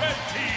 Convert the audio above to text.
red team.